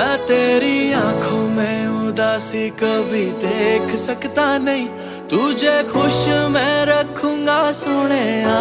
तेरी आँखों में उदासी कभी देख सकता नहीं। तुझे खुश मैं रखूँगा सुने आ